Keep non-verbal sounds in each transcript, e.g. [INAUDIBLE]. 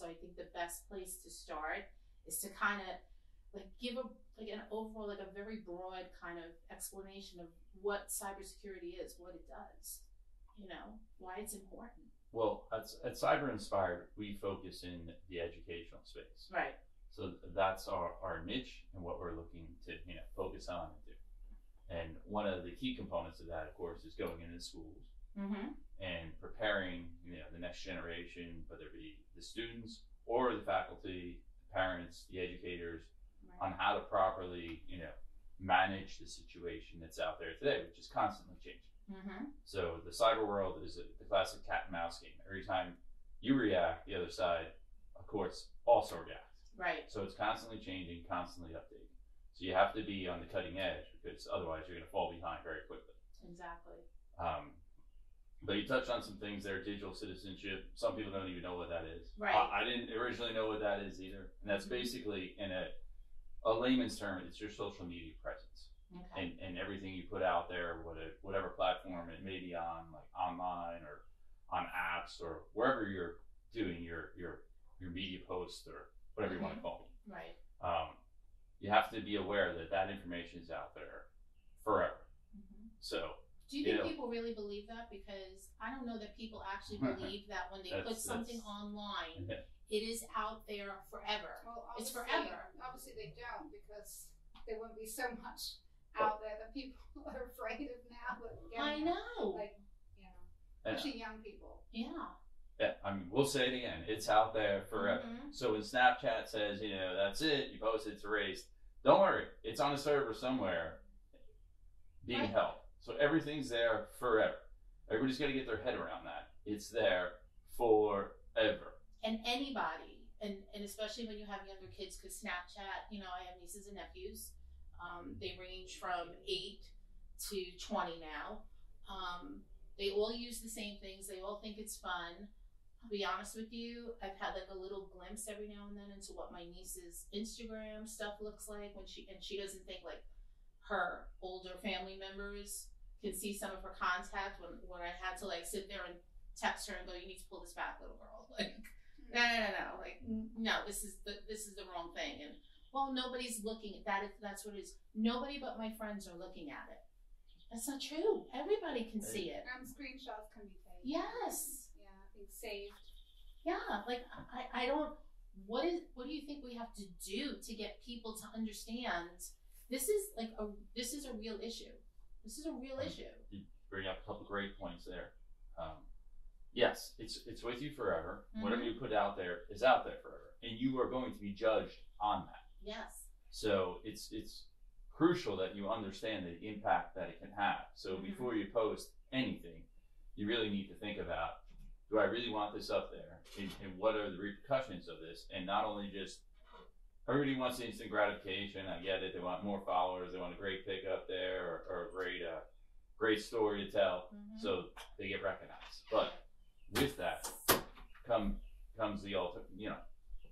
So I think the best place to start is to kind of like give a like an overall like a very broad kind of explanation of what cybersecurity is, what it does, you know, why it's important. Well, at, at Cyber Inspired, we focus in the educational space. Right. So that's our, our niche and what we're looking to you know focus on and do. And one of the key components of that, of course, is going into schools Mm-hmm. and preparing you know the next generation, whether it be the students or the faculty, the parents, the educators, on how to properly you know manage the situation that's out there today, which is constantly changing. Mm-hmm. So the cyber world is a, the classic cat and mouse game. Every time you react, the other side, of course, also reacts. Right. So it's constantly changing, constantly updating. So you have to be on the cutting edge because otherwise you're going to fall behind very quickly. Exactly. Um, but you touched on some things there, digital citizenship. Some people don't even know what that is. Right. I, I didn't originally know what that is either. And that's Mhm. basically, in a, a layman's term, it's your social media presence Okay. and, and everything you put out there, whatever, whatever platform it may be on, like online or on apps or wherever you're doing your your your media posts or whatever you want to call right. Um, you have to be aware that that information is out there forever. hmm So Do you think Yeah. people really believe that? Because I don't know that people actually [LAUGHS] believe that when they put something that's- online, Yeah. it is out there forever. Well, It's obviously- forever. Obviously, they don't because there won't be so much [LAUGHS] out there that people [LAUGHS] are afraid of now. That I know. Like, you know, Yeah. especially young people. yeah. yeah, I mean, we'll say it again. It's out there forever. Mhm. So when Snapchat says, you know, that's it, you post it's erased. Don't worry, it's on a server somewhere being Right. held. So everything's there forever. Everybody's got to get their head around that. It's there forever. And anybody, and, and especially when you have younger kids, because Snapchat, you know, I have nieces and nephews. Um, they range from eight to 20 now. Um, they all use the same things. They all think it's fun. I'll be honest with you, I've had like a little glimpse every now and then into what my niece's Instagram stuff looks like when she and she doesn't think like her older family members can see some of her contact when when I had to like sit there and text her and go, You need to pull this back, little girl. [LAUGHS] Like hmm. no no no no. Like no, this is the this is the wrong thing and well nobody's looking at that if that's what it is. Nobody but my friends are looking at it. That's not true. Everybody can see it. And screenshots can be taken. Yes. Yeah, I think saved. Yeah, like I, I don't. What is? What do you think we have to do to get people to understand? This is like a. This is a real issue. This is a real issue. You bring up a couple great points there. Um, yes, it's it's with you forever. Whatever you put out there is out there forever, and you are going to be judged on that. Yes. So it's it's crucial that you understand the impact that it can have. So Mhm. before you post anything, you really need to think about do I really want this up there? And, and what are the repercussions of this? And not only just everybody wants instant gratification. I get it. They want more followers. They want a great pick up there or, or a great uh, great story to tell. Mhm. So they get recognized. But with that come comes the ultimate, you know,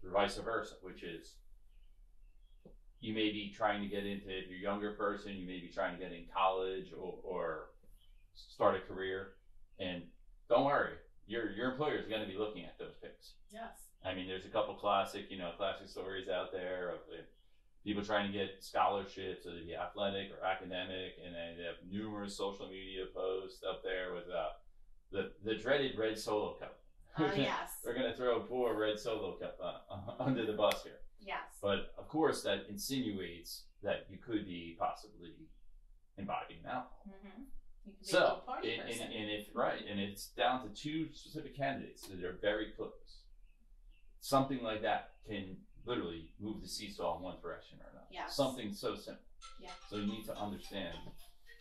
the vice versa, which is you may be trying to get into if you're a younger person, you may be trying to get in college or, or start a career, and don't worry, your your employer is going to be looking at those pics. Yes. I mean, there's a couple classic, you know, classic stories out there of uh, people trying to get scholarships, whether it be athletic or academic, and then they have numerous social media posts up there with uh, the the dreaded red solo cup. Uh, [LAUGHS] yes. They're going to throw a poor red solo cup uh, [LAUGHS] under the bus here. Yes. But of course, that insinuates that you could be possibly imbibing alcohol. Mm-hmm. You can be So, and, and, and if right, and it's down to two specific candidates that are very close. Something like that can literally move the seesaw in one direction or another. Yes. Something so simple. Yeah. So you need to understand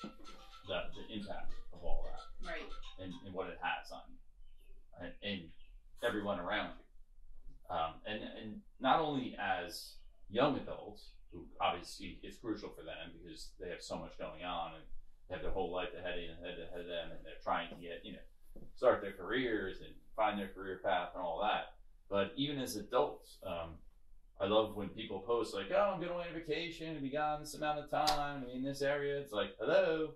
the the impact of all that right. and, and what it has on you and, and everyone around you. Um, and, and not only as young adults, who obviously it's crucial for them because they have so much going on and they have their whole life ahead of, ahead, ahead of them and they're trying to get, you know, start their careers and find their career path and all that. But even as adults, um, I love when people post like, "Oh, I'm going away on vacation and be gone this amount of time in this area." It's like, "Hello,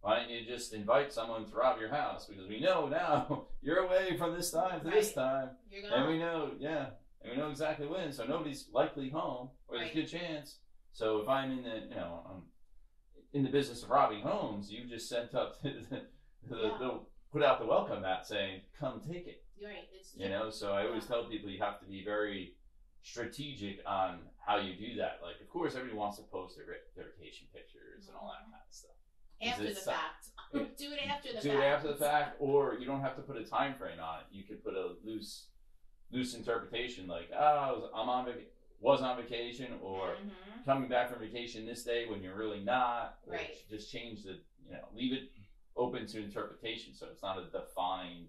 why don't you just invite someone to rob your house? Because we know now [LAUGHS] you're away from this time to this time, and we know, yeah, and we know exactly when, so nobody's likely home, or there's a good chance. So if I'm in the, you know, I'm in the business of robbing homes, you just sent up [LAUGHS] the, the, Yeah. the put out the welcome mat saying, "Come take it." You're right. It's You know, so I always tell people you have to be very strategic on how you do that. Like, of course, everybody wants to post their, their vacation pictures and all that kind of stuff. after the fact. [LAUGHS] Do it after the do fact. it after the fact, or you don't have to put a time frame on it. You could put a loose, loose interpretation, like, oh, I was, I'm on vac- was on vacation, or Mhm. coming back from vacation this day when you're really not. Right. Just change the, you know, leave it open to interpretation, so it's not a defined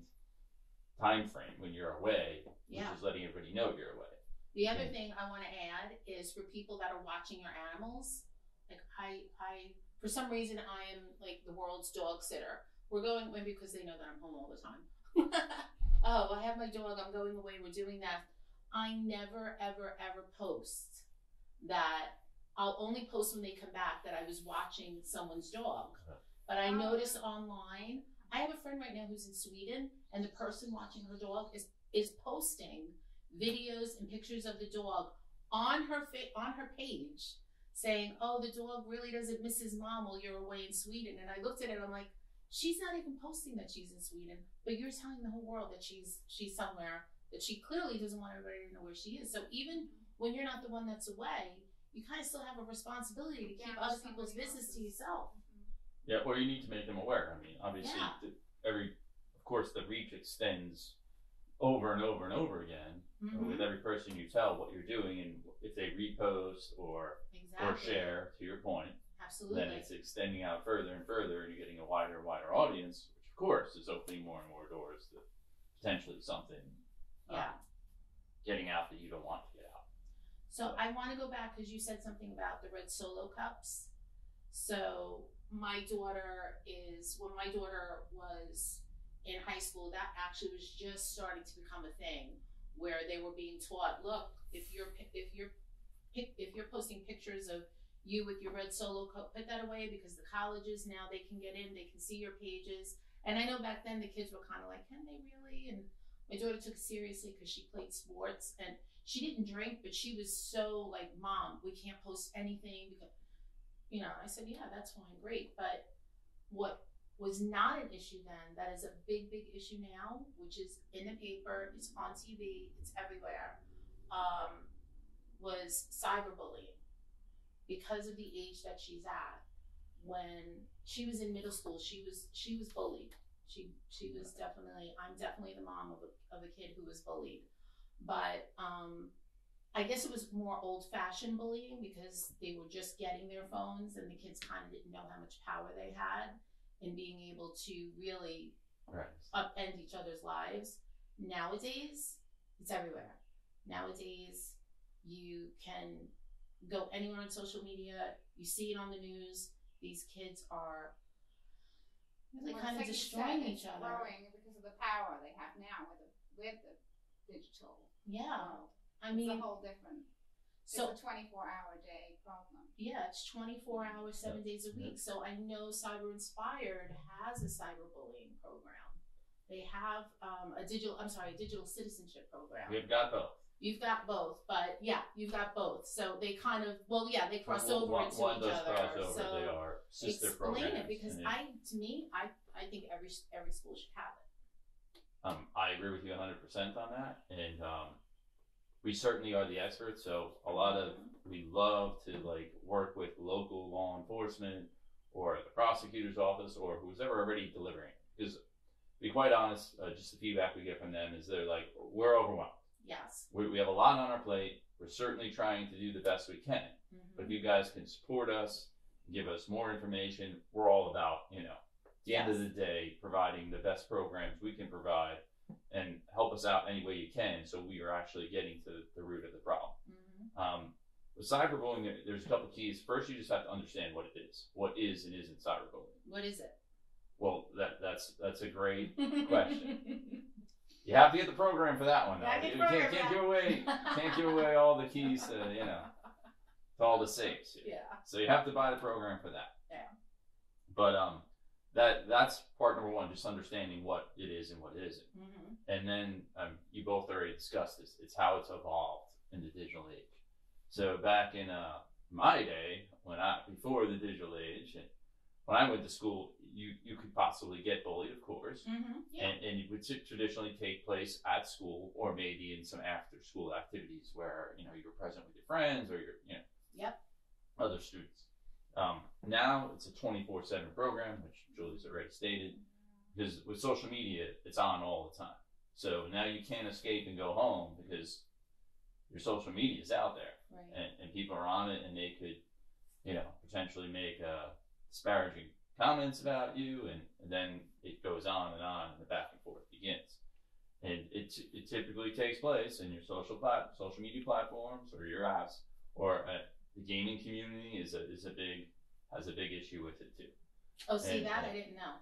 time frame when you're away. Yeah. You're just letting everybody know you're away. The other thing I want to add is for people that are watching your animals. Like I, I for some reason I am like the world's dog sitter. We're going maybe because they know that I'm home all the time. [LAUGHS] oh, I have my dog. I'm going away. We're doing that. I never, ever, ever post that. I'll only post when they come back that I was watching someone's dog. Uh-huh. But I notice online. I have a friend right now who's in Sweden, and the person watching her dog is is posting videos and pictures of the dog on her fa- on her page, saying, "Oh, the dog really doesn't miss his mom while you're away in Sweden." And I looked at it, and I'm like, she's not even posting that she's in Sweden, but you're telling the whole world that she's she's somewhere that she clearly doesn't want everybody to know where she is. So even when you're not the one that's away, you kind of still have a responsibility to keep Yeah, other people's business to yourself. Yeah, or you need to make them aware. I mean, obviously, Yeah. the, every, of course, the reach extends over and over and over again Mhm. with every person you tell what you're doing, and if they repost or Exactly. or share, to your point, Absolutely. then it's extending out further and further, and you're getting a wider and wider audience, which of course is opening more and more doors to potentially something um, Yeah. getting out that you don't want to get out. So I want to go back because you said something about the red solo cups. So my daughter is when my daughter was in high school, that actually was just starting to become a thing where they were being taught, look, if you're if you're if you're posting pictures of you with your red solo cup, put that away because the colleges now they can get in, they can see your pages. And I know back then the kids were kind of like, can they really? And my daughter took it seriously because she played sports and she didn't drink, but she was so like, Mom, we can't post anything because, you know, I said, yeah, that's fine, great. But what was not an issue then, that is a big, big issue now, which is in the paper, it's on TV, it's everywhere, um, was cyberbullying because of the age that she's at. When she was in middle school, she was she was bullied. She she was definitely I'm definitely the mom of a of a kid who was bullied but um, I guess it was more old fashioned bullying because they were just getting their phones and the kids kind of didn't know how much power they had in being able to really Right. upend each other's lives. Nowadays, it's everywhere. Nowadays, you can go anywhere on social media, you see it on the news. These kids are really Well, kind of like destroying said, each other. Growing because of the power they have now with the with the digital Yeah. world. I it's mean, a whole different. so it's a twenty-four hour day problem. Yeah, it's 24 hours, seven days a week. So I know Cyber Inspired has a cyberbullying program. They have um, a digital, I'm sorry, a digital citizenship program. We've got both. You've got both, but yeah, you've got both. So they kind of, well, yeah, they cross One- over one, into one each does other. cross over. so they are sister explain programs. it because and it- I, to me, I, I think every every school should have it. Um, I agree with you 100% on that. And um, we certainly are the experts. So a lot of, we love to like work with local law enforcement or the prosecutor's office or who's ever already delivering. Because to be quite honest, uh, just the feedback we get from them is they're like, we're overwhelmed. Yes. We, we have a lot on our plate. We're certainly trying to do the best we can. Mhm. But if you guys can support us, give us more information, we're all about, you know, at the end of the day, providing the best programs we can provide and help us out any way you can so we are actually getting to the root of the problem. Mhm. Um, with cyberbullying, there's a couple keys. First, you just have to understand what it is. What is and isn't cyberbullying? What is it? Well, that that's that's a great. [LAUGHS] Question. You have to get the program for that one. Though. You can't, can't give away can't give away all the keys to you know to all the safes. [LAUGHS] yeah. So you have to buy the program for that. Yeah. But um, that that's part number one, just understanding what it is and what it isn't. Mm-hmm. And then um, you both already discussed this. It's how it's evolved in the digital age. So back in uh, my day, when I before the digital age, and when I went to school, you you could possibly get bullied, of course, Mm-hmm. Yeah. and and it would t- traditionally take place at school or maybe in some after school activities where you know you were present with your friends or your you know Yep. other students. Um, now it's a 24/7 program, which Julie's already stated because with social media, it's on all the time. So now you can't escape and go home because your social media is out there right. and, and people are on it and they could, you know, potentially make uh, disparaging comments about you and, and then it goes on and on and the back and forth begins. And it, it typically takes place in your social plat- social media platforms or your apps or the gaming community is a, is a big has a big issue with it too. Oh, see and- that and- I didn't know.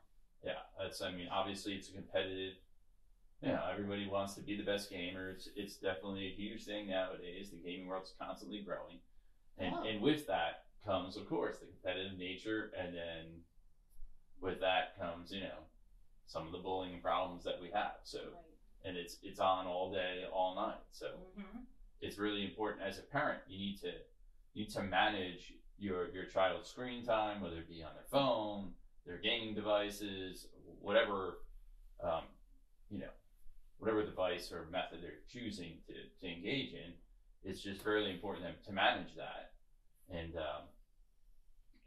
Yeah, that's. I mean, obviously, it's a competitive. Yeah, everybody wants to be the best gamer. It's, it's definitely a huge thing nowadays. The gaming world's constantly growing, and Oh. and with that comes, of course, the competitive nature, and then with that comes, you know, some of the bullying problems that we have. So, Right. and it's it's on all day, all night. So Mm-hmm. it's really important as a parent. You need to you need to manage your your child's screen time, whether it be on their phone, their gaming devices, whatever um, you know, whatever device or method they're choosing to, to engage in. It's just really important to, to manage that, and um,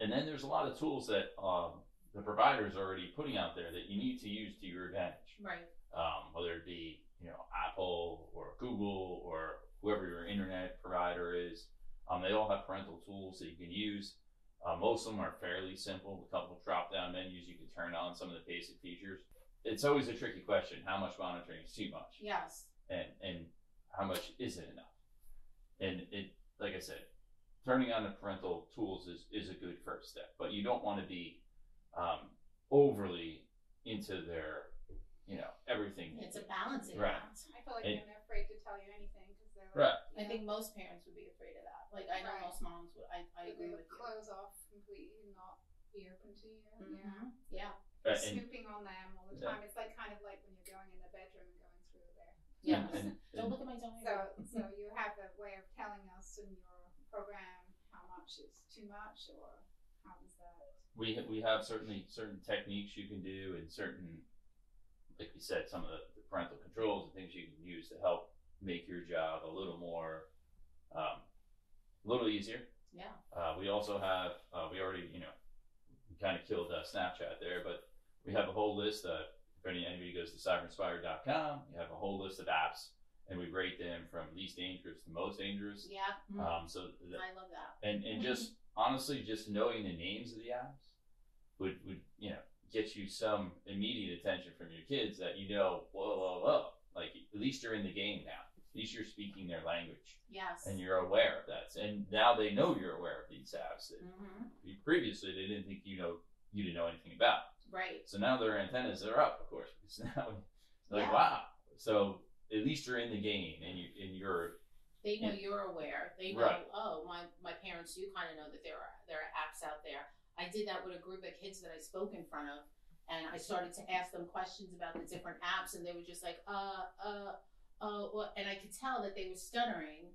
and then there's a lot of tools that um, the providers are already putting out there that you need to use to your advantage Right. um, whether it be you know Apple or Google or whoever your internet provider is. Um, they all have parental tools that you can use. Uh, most of them are fairly simple. A couple of drop down menus you can turn on some of the basic features. It's always a tricky question: how much monitoring is too much, Yes. and and how much isn't enough? And it, like I said, turning on the parental tools is is a good first step, but you don't want to be um, overly into their, you know, everything. It's a balancing Right. act. I feel like And- they're afraid to tell you anything because they're like, Right. you I know, think most parents would be afraid of that. Like I know Right. most moms would. I, I agree would with you. close off completely and not be open to you. Yeah. Mm-hmm. Yeah. Uh, and- Snooping on them all the Yeah. time. It's like kind of like when you're going in the bedroom and going through there. Yeah. and- Don't look at my diary. So, so you have a way of telling us in your program how much is too much, or how does that? we we have certainly certain techniques you can do and certain like you said some of the, the parental controls and things you can use to help make your job a little more um, a little easier yeah. uh, we also have uh, we already you know kind of killed uh, snapchat there but we have a whole list of if any, anybody goes to cyberinspire.com you have a whole list of apps and we rate them from least dangerous to most dangerous Yeah. Mm. um, so th- I love that. and and just [LAUGHS] honestly just knowing the names of the apps would would you know get you some immediate attention from your kids that you know whoa whoa whoa like at least you're in the game now at least you're speaking their language Yes. and you're aware of that and now they know you're aware of these apps that hmm previously they didn't think you know you didn't know anything about Right. so now their antennas are up of course [LAUGHS] because now it's like Yeah. wow so at least you're in the game and you and you're They know you're aware. They know. Right. Oh, my my parents do kind of know that there are there are apps out there. I did that with a group of kids that I spoke in front of, and I started to ask them questions about the different apps, and they were just like, uh, uh, uh, what? And I could tell that they were stuttering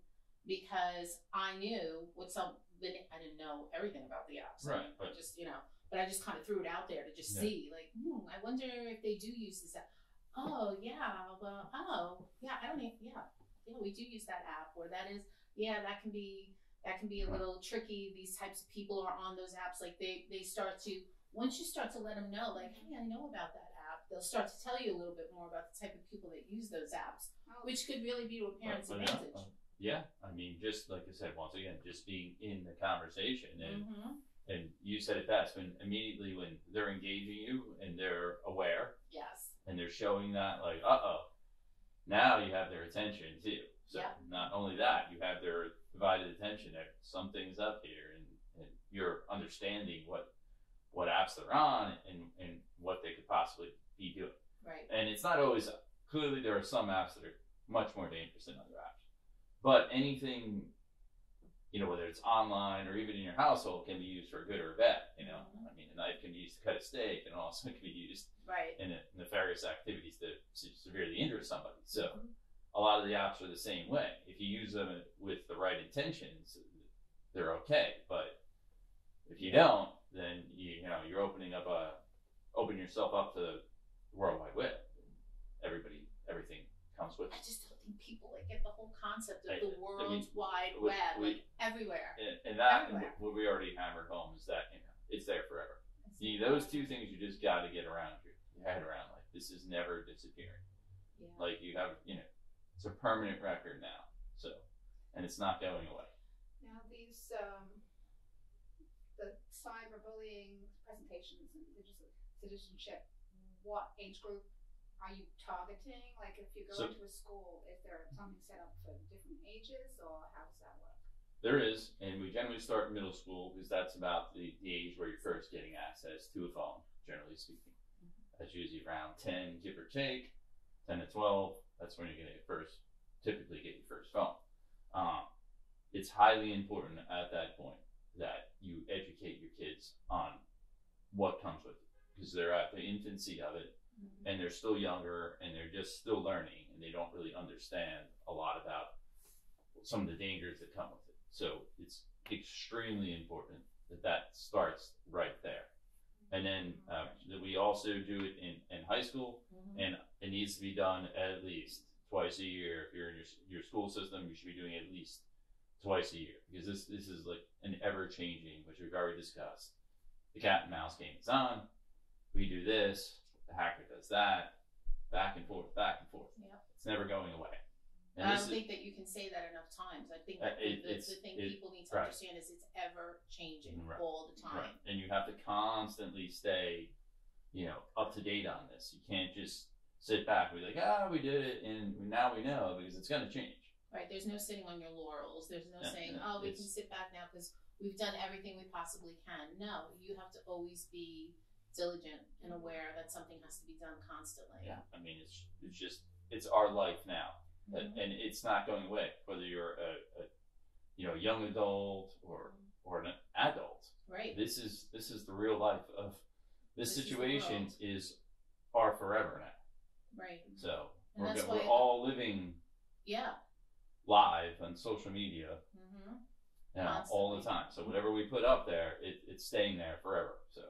because I knew what some. I didn't know everything about the apps. I Right, I but- just you know, but I just kind of threw it out there to just Yeah. see, like, hmm, I wonder if they do use this app. Oh yeah, well, oh yeah, I don't even, yeah, yeah, we do use that app, or that is, yeah, that can be that can be a little tricky. These types of people are on those apps. Like they they start to once you start to let them know, like, hey, I know about that. They'll start to tell you a little bit more about the type of people that use those apps, Oh, which could really be to a parent's But- but yeah, advantage. uh, yeah, I mean, just like I said, once again, just being in the conversation, and hmm and you said it best when immediately when they're engaging you and they're aware Yes. and they're showing that, like, uh oh, now you have their attention too. So Yeah. not only that, you have their divided attention. That something's up here, and, and you're understanding what what apps they're on and and what they could possibly be doing. Right. And it's not always clearly there are some apps that are much more dangerous than other apps. But anything, you know, whether it's online or even in your household, can be used for good or bad. You know, Mhm. I mean, a knife can be used to cut a steak, and also [LAUGHS] it can be used Right. in nefarious activities to severely injure somebody. So Mhm. a lot of the apps are the same way. If you use them with the right intentions, they're okay. But if you don't, then you, you know you're opening up a open yourself up to World Wide Web. Everybody, everything comes with. I just don't think people like get the whole concept of I- the I mean, World Wide we- Web, we- like everywhere. And, and that, and Everywhere. what we already hammered home is that you know it's there forever. See, those two things you just got to get around your, your head around. Like this is never disappearing. Yeah. Like you have, you know, it's a permanent record now. So, and it's not going away. Now these um, the cyberbullying presentations and digital citizenship. What age group are you targeting? Like if you go So- into a school, is there something set up for different ages, or how does that work? There is, and we generally start middle school because that's about the, the age where you're first getting access to a phone, generally speaking. That's usually around 10, give or take, 10 to 12. That's when you're going to first, typically get your first phone. Um, it's highly important at that point that you educate your kids on what comes with it because they're at the infancy of it Mhm. and they're still younger and they're just still learning and they don't really understand a lot about some of the dangers that come with it. So it's extremely important that that starts right there. And then uh, that we also do it in, in high school Mhm. and it needs to be done at least twice a year. If you're in your, your school system, you should be doing it at least twice a year because this, this is like an ever changing, which we've already discussed. The cat and mouse game is on. We do this, the hacker does that, back and forth, back and forth. Yep. It's never going away. And I don't is, think that you can say that enough times. I think Uh, it- the, it's- the thing it- people need to right. understand is it's ever changing Right. all the time. Right. And you have to constantly stay, you know, up to date on this. You can't just sit back and be like, ah, we did it and now we know because it's going to change. Right. There's no sitting on your laurels. There's no Yeah, saying, yeah, "Oh, we can sit back now because we've done everything we possibly can." No, you have to always be diligent and aware that something has to be done constantly. Yeah. I mean, it's, it's just, it's our life now. And, Mhm. and it's not going away, whether you're a, a you know, young adult or, or an adult. Right. This is, this is the real life of this, This is situation world. is our forever now. Right. So And we're, we're all living Yeah. live on social media hmm you all the time. So whatever we put up there, it, it's staying there forever. So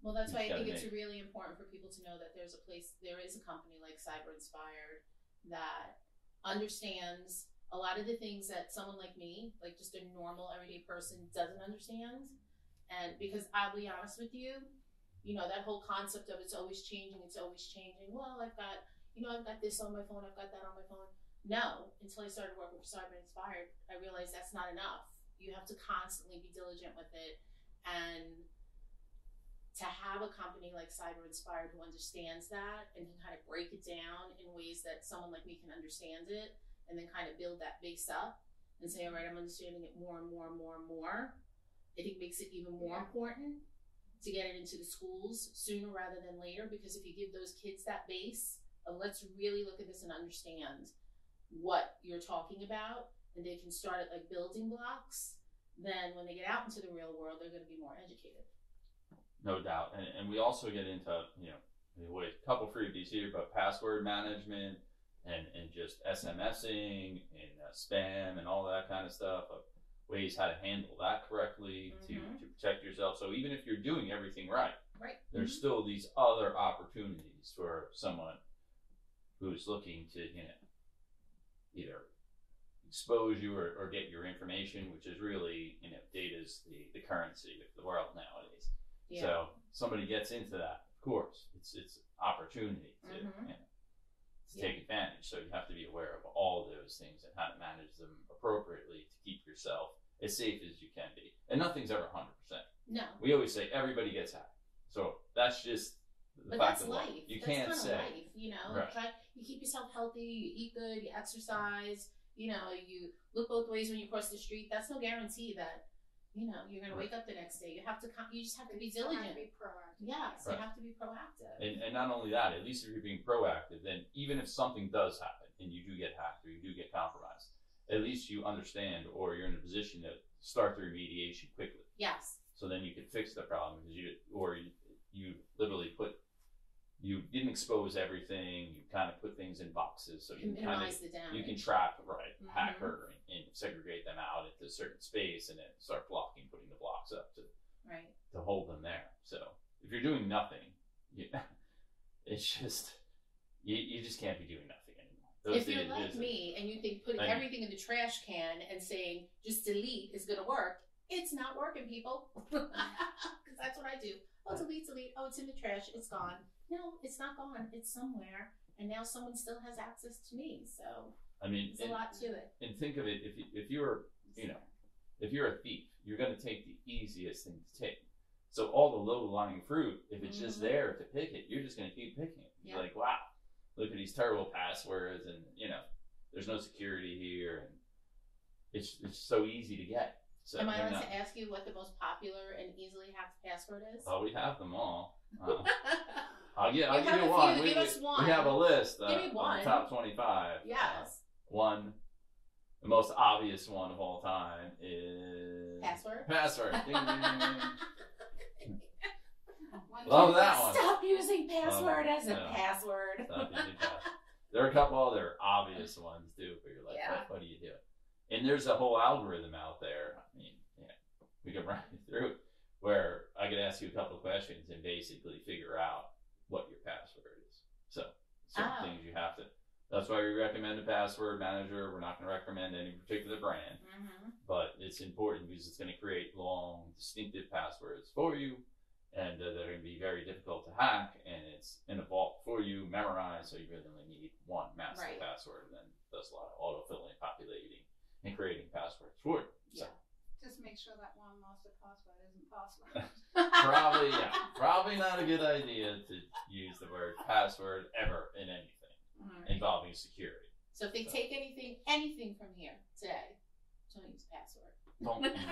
Well, that's why I think it's really important for people to know that there's a place, there is a company like Cyber Inspired that understands a lot of the things that someone like me, like just a normal everyday person, doesn't understand. And because I'll be honest with you, you know, that whole concept of it's always changing, it's always changing. Well, I've got, you know, I've got this on my phone, I've got that on my phone. No, until I started working for Cyber Inspired, I realized that's not enough. You have to constantly be diligent with it and to have a company like Cyber Inspired who understands that and can kind of break it down in ways that someone like me can understand it and then kind of build that base up and say, all right, I'm understanding it more and more and more and more. I think makes it even more Yeah. important to get it into the schools sooner rather than later because if you give those kids that base of let's really look at this and understand what you're talking about and they can start at like building blocks, then when they get out into the real world, they're going to be more educated. No doubt, and, and we also get into you know anyway, a couple freebies here, but password management and and just SMSing and uh, spam and all that kind of stuff. Of ways how to handle that correctly Mhm. to to protect yourself. So even if you're doing everything right. Right. there's still these other opportunities for someone who's looking to you know either expose you or, or get your information which is really you know data's the, the currency of the world nowadays Yeah. so somebody gets into that of course it's it's opportunity to, Mhm. you know, to Yeah. take advantage so you have to be aware of all those things and how to manage them appropriately to keep yourself as safe as you can be and nothing's ever 100% no. we always say everybody gets hacked. So that's just the But fact that's of life. life. You that's can't say life, you know. Right. Try you keep yourself healthy, you eat good, you exercise, you know, you look both ways when you cross the street. That's no guarantee that, you know, you're gonna wake up the next day. You have to com- you just have to be You have diligent. to be proactive. yes, Right. you have to be proactive. and, and not only that, at least if you're being proactive, then even if something does happen and you do get hacked or you do get compromised, at least you understand or you're in a position to start the remediation quickly. yes. So then you can fix the problem because you or you, you literally put you didn't expose everything. You kind of put things in boxes so you can kind of you can trap right Mhm. hacker and, and segregate them out into a certain space and then start blocking, putting the blocks up to right. to hold them there. So if you're doing nothing, you, [LAUGHS] it's just you, you just can't be doing nothing anymore. Those if you're days- like me and you think putting I know. everything in the trash can and saying just delete is going to work, it's not working, people. [LAUGHS] That's what I do. Oh, delete, delete. Oh, it's in the trash. It's gone. No, it's not gone. It's somewhere. And now someone still has access to me. So I mean, there's a and, lot to it. and think of it if you, if you're you know if you're a thief, you're going to take the easiest thing to take. So all the low lying fruit, if it's just Mhm. there to pick it, you're just going to keep picking it. You're Yeah. like, wow, look at these terrible passwords, and you know, there's no security here, and it's it's so easy to get. So Am I allowed not- to ask you what the most popular and easily hacked password is? Oh, we have them all. [LAUGHS] Uh, I'll give, I'll You give you one. few, we, give we- us one. we have a list. Uh, Give me of one. the top 25. Uh, yes. one, the most obvious one of all time is Password? Password. [LAUGHS] Ding, ding, ding. Love that one. Stop using password as a password. Password. There are a couple other obvious ones too, but you're like, Yeah. what, what do you do? And there's a whole algorithm out there. I mean, yeah, we can run you through where I could ask you a couple of questions and basically figure out what your password is. So certain Oh. things you have to. That's why we recommend a password manager. We're not going to recommend any particular brand, hmm but it's important because it's going to create long, distinctive passwords for you, and uh, they're going to be very difficult to hack. And it's in a vault for you, memorized. So you really only need one master Right. password, and then does a lot of autofilling, populating, and creating passwords for you. So Just make sure that one master password isn't password. [LAUGHS] probably, yeah, [LAUGHS] probably not a good idea to use the word password ever in anything Alright. involving security. So if they take anything, anything from here today, don't use password. Don't [LAUGHS] use